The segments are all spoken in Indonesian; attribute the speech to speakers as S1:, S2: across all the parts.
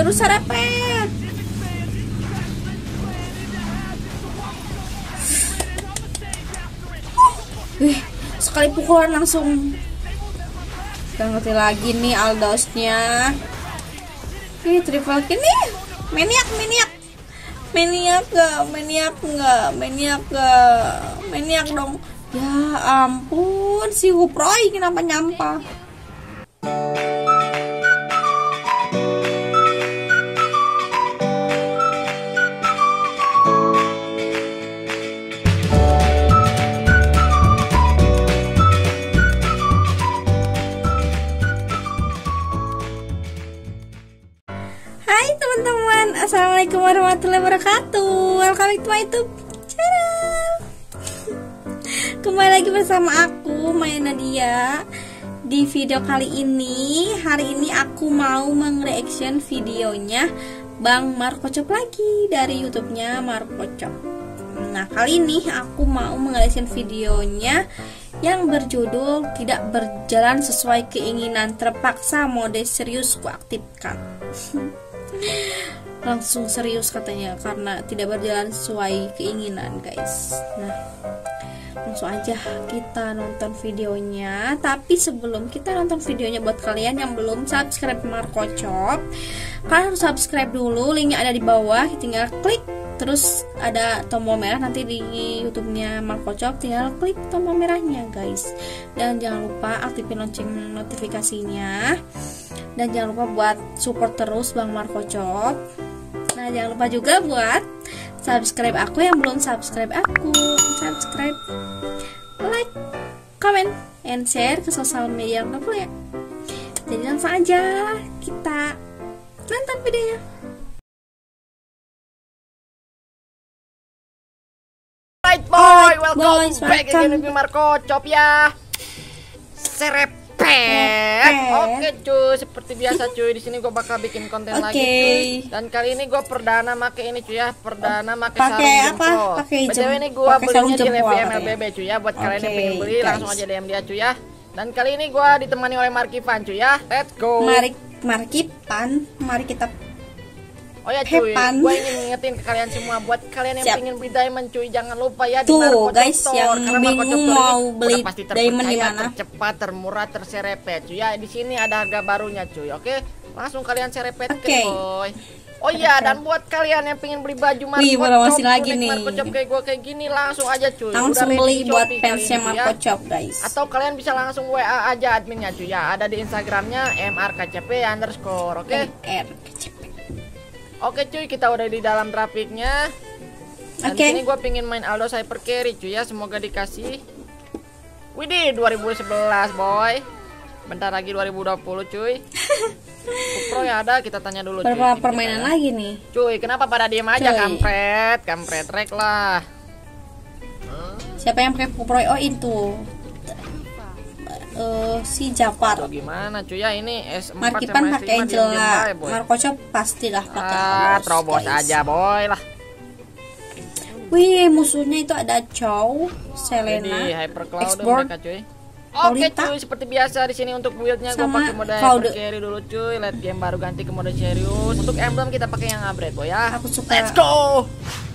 S1: Terus serepet. Wih, sekali pukulan langsung. Gak ngerti lagi nih Aldosnya. Ih, triple kill nih. Maniak, maniak Maniak gak, maniak gak, maniak gak. Maniak dong. Ya ampun, si Huproy kenapa nyampah My YouTube channel Kembali lagi bersama aku, Maya Nadia. Di video kali ini, hari ini aku mau mengreaction videonya Bang Marco Cop lagi dari YouTube-nya Marco Cop Nah, kali ini aku mau mengreaction videonya yang berjudul tidak berjalan sesuai keinginan terpaksa mode serius kuaktifkan langsung serius katanya karena tidak berjalan sesuai keinginan guys. Nah langsung aja kita nonton videonya. Tapi sebelum kita nonton videonya buat kalian yang belum subscribe Marco Chop kalian harus subscribe dulu linknya ada di bawah. Tinggal klik terus ada tombol merah nanti di YouTube-nya Marco Chop tinggal klik tombol merahnya guys. Dan jangan lupa aktifin lonceng notifikasinya. Dan jangan lupa buat support terus Bang Marco Chop jangan lupa juga buat subscribe aku yang belum subscribe aku subscribe like comment and share ke sosial media yang ya jadi langsung aja kita nonton videonya
S2: Alright boy, welcome
S1: boys,
S2: back
S1: welcome.
S2: again with Marco Chop ya. Serepet.
S1: Serepet.
S2: Oke cuy, seperti biasa cuy di sini gue bakal bikin konten
S1: Oke.
S2: lagi cuy. Dan kali ini gue perdana make ini cuy ya, perdana make
S1: Pakai
S2: sarung
S1: apa?
S2: jempol.
S1: Pakai
S2: BTW
S1: jem-
S2: ini gue belinya di
S1: jempol
S2: Levi. MLBB cuy ya. Buat kalian yang pengen beli
S1: guys.
S2: langsung aja DM dia cuy ya. Dan kali ini gue ditemani oleh Markivan cuy ya. Let's go.
S1: mari mari kipan mari kita
S2: Oh ya cuy, gue ingin ngingetin ke kalian semua buat kalian yang
S1: Siap.
S2: pengen beli diamond cuy, jangan lupa ya di
S1: Tuh,
S2: Marco
S1: guys,
S2: Store.
S1: yang
S2: Karena Marco ini
S1: mau beli
S2: pasti
S1: diamond di
S2: terpercaya,
S1: mana.
S2: tercepat, termurah, terserepet cuy ya. Di sini ada harga barunya cuy, oke? Langsung kalian serepet
S1: Oke.
S2: boy. Oh iya, dan buat kalian yang pengen beli baju Marco
S1: Wih, promosi lagi nih.
S2: Marco kayak gue kayak gini langsung aja cuy.
S1: langsung
S2: Udah
S1: beli buat fansnya
S2: cuy,
S1: Marco
S2: ya.
S1: Chop guys
S2: Atau kalian bisa langsung WA aja adminnya cuy ya. Ada di Instagramnya mrkcp underscore, oke?
S1: Kecepet.
S2: Oke cuy, kita udah di dalam grafiknya. Dan
S1: Oke.
S2: di sini gue pingin main Aldo Cyber Carry cuy ya, semoga dikasih. Widih, 2011 boy. Bentar lagi 2020 cuy. Kupro ya ada, kita tanya dulu cuy.
S1: berapa
S2: Tim
S1: permainan lagi nih
S2: Cuy, kenapa pada diem aja
S1: Cuy.
S2: kampret? Kampret rek lah.
S1: siapa yang pakai Kuproy oh itu Eh, si Japar
S2: Tuh gimana cuy ya ini S4
S1: Markipan
S2: sama
S1: pakai
S2: S5 diem-diem
S1: Angela Chop pastilah pakai
S2: Ah, terobos
S1: guys.
S2: aja boy lah.
S1: wih musuhnya itu ada Chow Selena
S2: cuy. Oke
S1: Lolita.
S2: cuy, seperti biasa di sini untuk buildnya gue pakai mode carry dulu cuy. Let game baru ganti ke mode serius. Untuk emblem kita pakai yang upgrade boy ya.
S1: Aku suka
S2: Let's go.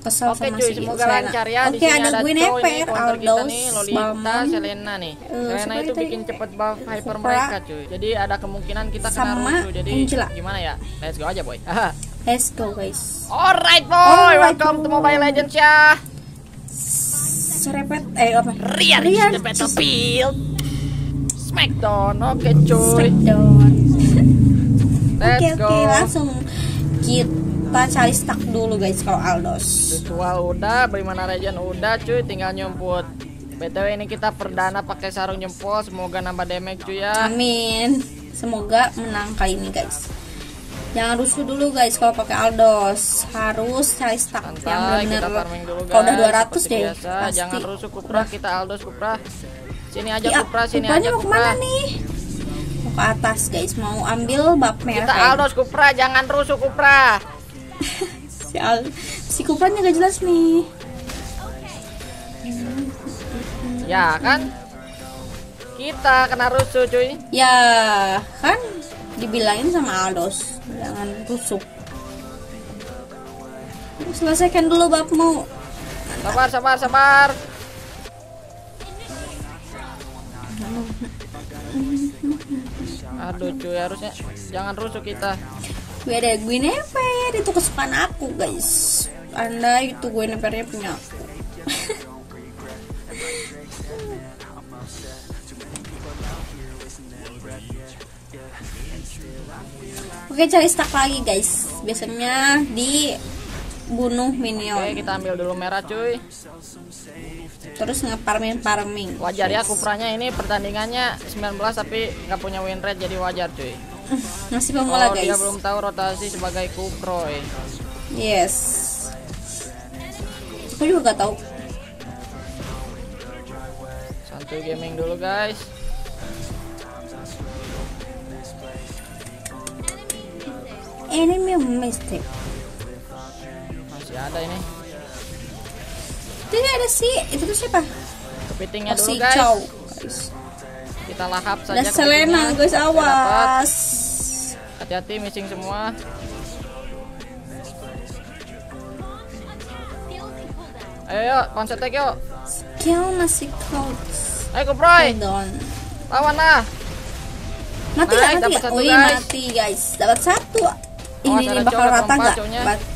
S1: Kesel
S2: Oke
S1: sama
S2: cuy,
S1: si
S2: semoga
S1: Selena.
S2: lancar ya. Di
S1: Oke ada
S2: ada
S1: Gwyn
S2: Choi nih, Lolita,
S1: Balmon
S2: Selena nih.
S1: Eh,
S2: Selena itu
S1: itu
S2: bikin cepet buff hyper
S1: Supra.
S2: mereka cuy. Jadi ada kemungkinan kita kena
S1: Sama
S2: rusuh. Jadi
S1: Angela.
S2: gimana ya? Let's go aja boy.
S1: let's go guys
S2: Alright boy,
S1: Alright,
S2: welcome to. Mobile Legends ya.
S1: serepet eh apa
S2: Rian
S1: Rian
S2: the battlefield. Smackdown, oke cuy.
S1: Smackdown
S2: Let's
S1: Oke
S2: go.
S1: oke langsung kita cari stack dulu guys kalau Aldos.
S2: Ritual udah, beli mana regen udah cuy, tinggal nyumput. BTW ini kita perdana pakai sarung jempol, semoga nambah damage cuy ya.
S1: Amin. Semoga menang kali ini guys. Jangan rusuh dulu guys kalau pakai Aldos. Harus cari stack yang
S2: Santai, kita guys.
S1: Kalau udah 200
S2: seperti
S1: deh
S2: biasa.
S1: pasti.
S2: Jangan rusuh Kupra, kita Aldos Kupra. Sini aja
S1: Ya,
S2: Kupra, sini aja
S1: mau ke
S2: mana
S1: nih? Mau ke atas guys, mau ambil bab merah.
S2: Kita. Aldos Kupra, jangan rusuh Kupra.
S1: Si, Al si Kupranya gak jelas nih.
S2: Ya kan? Kita kena rusuh cuy.
S1: Ya kan dibilangin sama Aldos jangan rusuk selesaikan dulu babmu
S2: Sabar, sabar, sabar. Aduh cuy, harusnya jangan rusuh kita.
S1: gue ada Guinevere itu kesukaan aku guys. Anda itu Guinevere punya aku. Oke cari stack lagi guys. Biasanya di bunuh minion.
S2: Oke, kita ambil dulu merah cuy.
S1: Terus ngeparming parming
S2: Wajar ya Kupranya ini pertandingannya 19 tapi nggak punya win rate jadi wajar cuy.
S1: Masih pemula
S2: Oh, dia
S1: guys
S2: belum tahu rotasi sebagai Kupro eh.
S1: Yes Aku juga gak tahu
S2: Santuy gaming dulu guys.
S1: Enemy mistake
S2: Masih ada ini.
S1: Jadi ada si Itu tuh siapa?
S2: Kepitingnya
S1: Oh,
S2: dulu
S1: si
S2: guys.
S1: Guys.
S2: Kita lahap saja
S1: Selena guys awas
S2: Hati-hati missing semua. Ayo yuk, konsep tag yuk.
S1: Skill masih close
S2: Ayo
S1: on
S2: lawan lah.
S1: Mati
S2: Nice,
S1: gak? Mati gak? Wih
S2: guys.
S1: mati guys Dapat satu Ini nih
S2: ada
S1: bakal rata
S2: lompat,
S1: gak?
S2: cowoknya.
S1: Bat-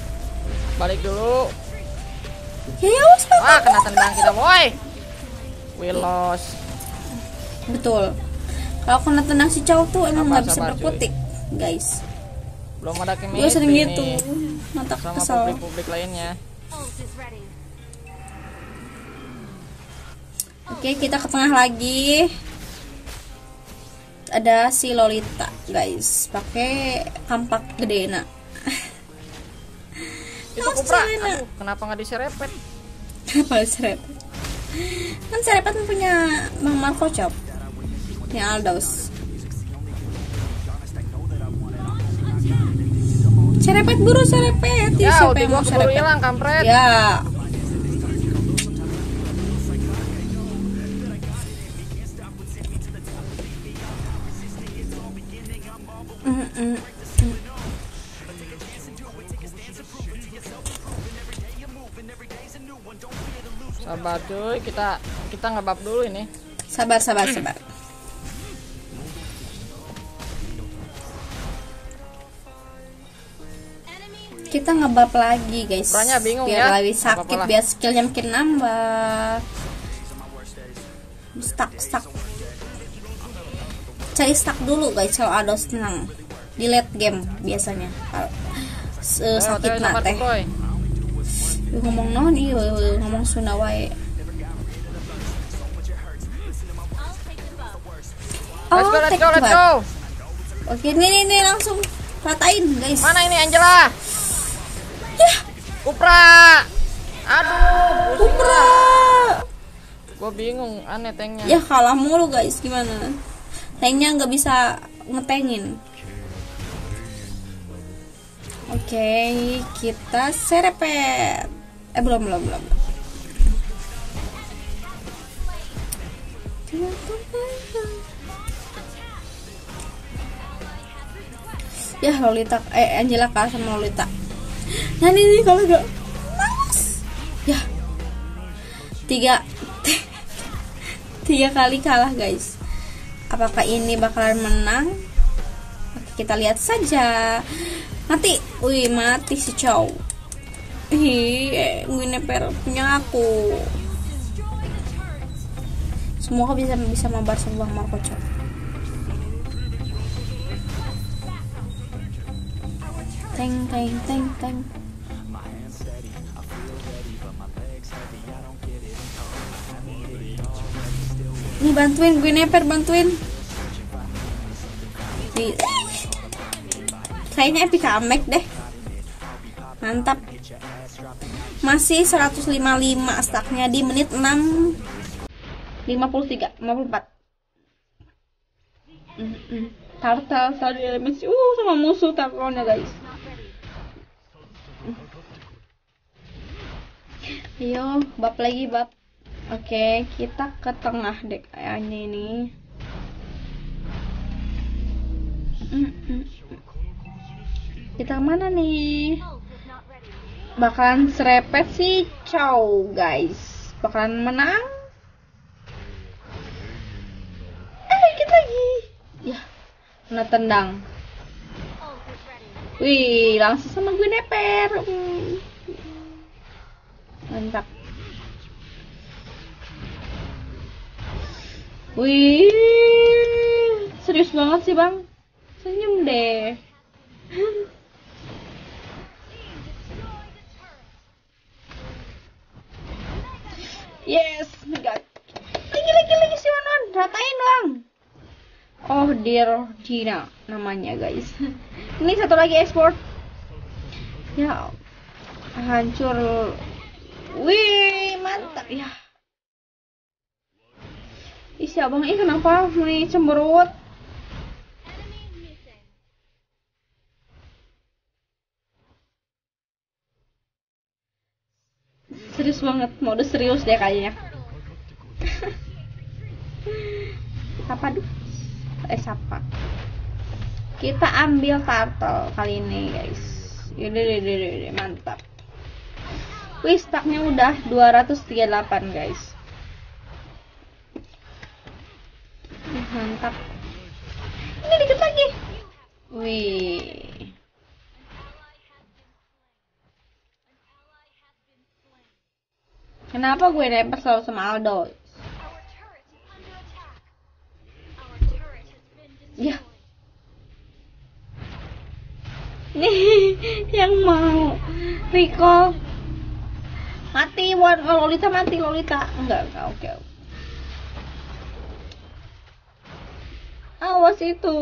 S2: Balik dulu.
S1: Ya ya awas, Bat.
S2: Ah, kena tendang kita, boy. We lost.
S1: Betul Kalau kena tenang si Chow tuh emang gak bisa berkutik Guys
S2: Belum ada chemistry
S1: Gue sering gitu. Mantap
S2: Sama
S1: kesel
S2: publik-publik lainnya.
S1: Oke kita ke tengah lagi Ada si Lolita guys pakai kampak gede nak
S2: Itu Kupra. Aduh, kenapa nggak diserepet?
S1: Kenapa serepet? Kan serepet punya Bang Marco Chop Yang Aldos Serepet buru serepet
S2: Ya,
S1: siapa yang mau
S2: keburu hilang, kampret.
S1: Ya Mm, mm.
S2: Sabar cuy, kita kita ngebab dulu ini.
S1: Sabar sabar sabar Kita ngebab lagi guys
S2: Kurangnya bingung
S1: Biar
S2: ya.
S1: lebih sakit. Biar skillnya makin nambah Stuck stuck Cari stuck dulu guys Kalau ada senang Di late game biasanya se- sakit
S2: sabar,
S1: teh ngomong non iya ngomong Sunda wae
S2: Let's go, let's go, let's
S1: back.
S2: go.
S1: Oke, ini nih, nih langsung ratain, guys.
S2: Mana ini Angela? Kupra. Aduh,
S1: Kupra.
S2: gue bingung aneh tanknya.
S1: Ya kalah mulu, guys. Gimana? Tanknya nggak bisa ngetengin. Oke, kita serepet. Eh belum belum belum. Ya Lolita, eh Angela kalah sama Lolita. Ini nih kalau gak Mas. Ya tiga tiga kali kalah guys. Apakah ini bakalan menang? Oke, kita lihat saja. Mati, wih mati si Chow. Ih, eh, Guinevere punya aku. Semoga bisa bisa mabar Bang Marco Chow. Teng teng teng teng. Nih bantuin gue neper bantuin. Kayaknya epic comeback deh. Mantap. Masih 155 stacknya di menit 6 53 54. Mm -mm. Turtle tadi masih uh sama musuh turtle-nya guys. Ayo, bab lagi bab. Oke, kita ke tengah deh kayaknya ini. mm, mm. kita mana nih? Bakalan serepet sih cow guys. Bakalan menang. Eh dikit lagi. Ya kena tendang. Wih langsung sama gue neper. Hmm. mantap wih serius banget sih bang senyum deh Yes, got. Lagi lagi lagi si Wanon, ratain dong. Oh dear Gina namanya guys. Ini satu lagi export. Ya hancur. Wih mantap ya. Ih si abang ini kenapa mulai cemberut? Serius banget, mode serius deh kayaknya. Apa duh? Eh siapa? Kita ambil turtle kali ini guys. Yaudah, yaudah, yaudah, mantap. Wih, stacknya udah 238 guys. Wih, mantap. Ini dikit lagi. Wih. Kenapa gue nempel selalu sama Aldo? Ya. Nih, yang mau Rico mati oh, Lolita mati Lolita enggak enggak oke oke. Awas itu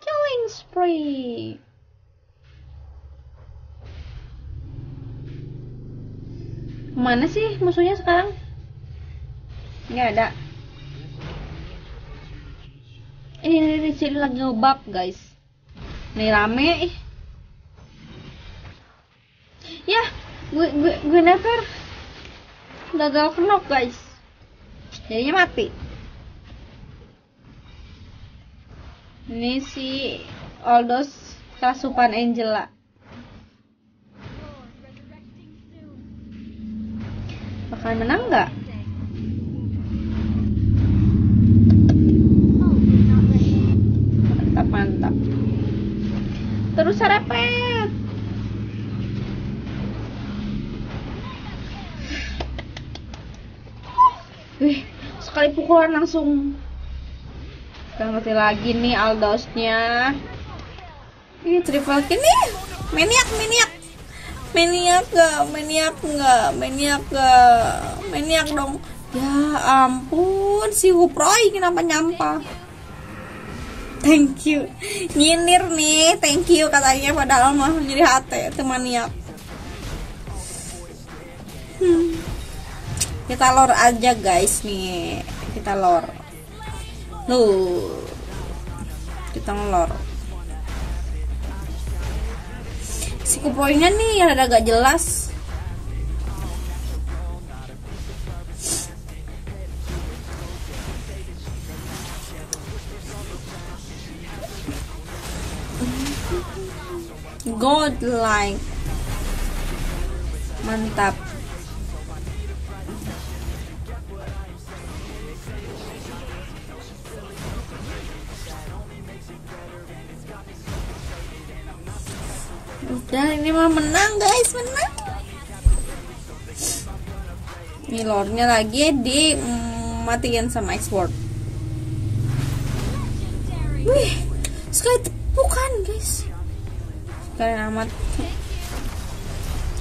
S1: killing spree Mana sih musuhnya sekarang? Nggak ada. Ini, ini, ini sini lagi ngebab guys. Nih rame. Ya, gue gue gue never gagal kenok guys. Jadinya mati. Ini si Aldos kasupan Angela. Bakal menang nggak? Mantap mantap. Terus serepet. Wih, sekali pukulan langsung. Gak ngerti lagi nih Aldosnya. Ini triple kill nih. Maniak, maniak. Maniak gak? Maniak gak? Maniak gak? Maniak dong. Ya ampun, si Huproy kenapa nyampah? Thank you. Nyinir nih, thank you katanya padahal mah jadi hati itu maniak. Hmm. Kita lor aja guys nih. Kita lor. Tuh. Kita ngelor. Si kupoinnya nih ada agak jelas. God like mantap udah ini mah menang guys menang. Ini lordnya lagi di mm, matiin sama export wih sekali tepukan guys. Kalian amat.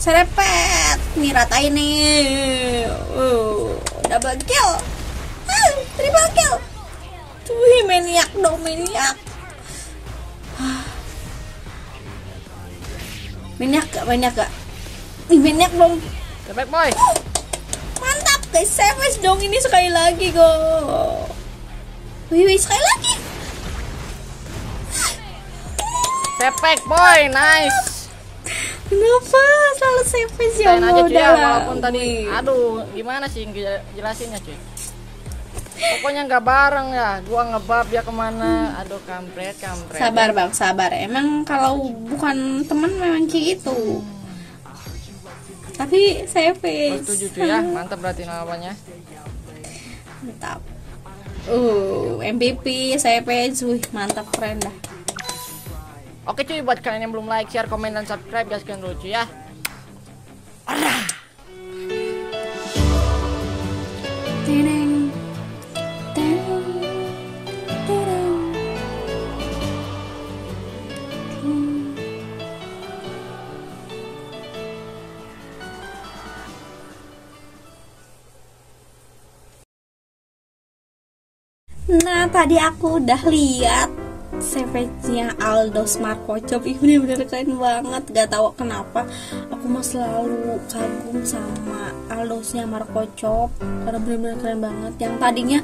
S1: Serepet nih ratain nih uh, double kill. Ah, triple kill. Wih, maniak dong maniak maniak gak maniak gak? Ih, maniak dong.
S2: Cepet boy.
S1: mantap guys. Savage dong ini sekali lagi go. Wih wih sekali lagi.
S2: Sepek boy. Nice.
S1: Kenapa selalu sepet sih
S2: Kain aja cuy ya
S1: Udah
S2: walaupun tadi aduh gimana sih jelasinnya cuy pokoknya nggak bareng ya gua ngebab dia ke mana aduh kampret kampret
S1: Sabar bang, sabar. Emang kalau bukan teman memang kayak gitu. Tapi sepet.
S2: setuju cuy ya mantap berarti namanya
S1: Mantap. Uh, MVP, sepet, wih mantap keren dah.
S2: Oke cuy buat kalian yang belum like, share, komen, dan subscribe gaskan dulu cuy ya
S1: Teneng. Nah tadi aku udah lihat savage-nya Aldo Smart Kocop ini bener-bener keren banget. Gak tahu kenapa aku mah selalu kagum sama Aldosnya Marco Chop karena bener-bener keren banget. Yang tadinya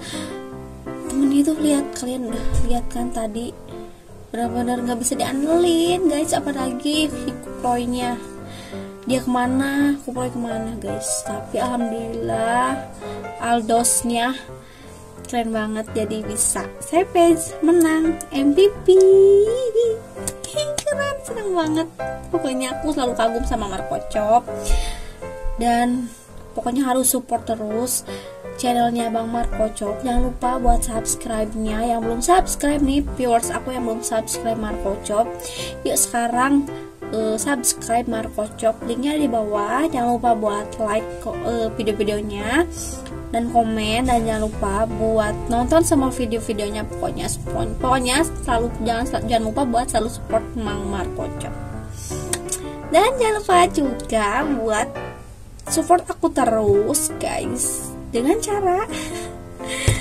S1: temen itu lihat kalian udah lihat kan tadi? Benar-benar nggak bisa diandelin guys. Apalagi si Kuproy-nya dia ke mana? Kuproy ke mana guys? Tapi alhamdulillah Aldosnya keren banget jadi bisa. Savage menang MVP keren seneng banget. Pokoknya aku selalu kagum sama Marco Chop dan pokoknya harus support terus channelnya Bang Marco Chop jangan lupa buat subscribe-nya. Yang belum subscribe nih viewers aku yang belum subscribe Marco Chop yuk sekarang eh, subscribe Marco Chop linknya di bawah. Jangan lupa buat like eh, video-videonya dan komen dan jangan lupa buat nonton semua video-videonya. Pokoknya pokoknya selalu jangan jangan lupa buat selalu support Mang Marco Chop dan jangan lupa juga buat support aku terus guys. Dengan cara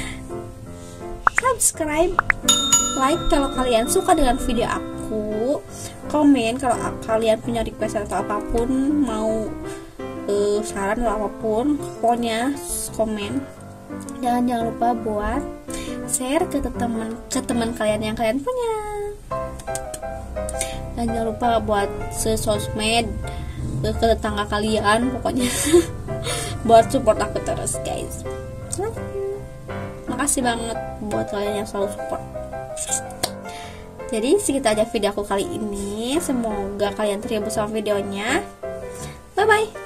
S1: subscribe like kalau kalian suka dengan video aku. Komen kalau kalian punya request atau apa pun mau eh, saran atau apa pun pokoknya komen. Dan jangan lupa buat share ke teman ke teman kalian yang kalian punya. Dan jangan lupa buat sesosmed ke, ke tetangga kalian pokoknya. Buat support aku terus guys. Makasih banget buat kalian yang selalu support. Jadi segitu aja video aku kali ini. Semoga kalian terhibur sama videonya. Bye bye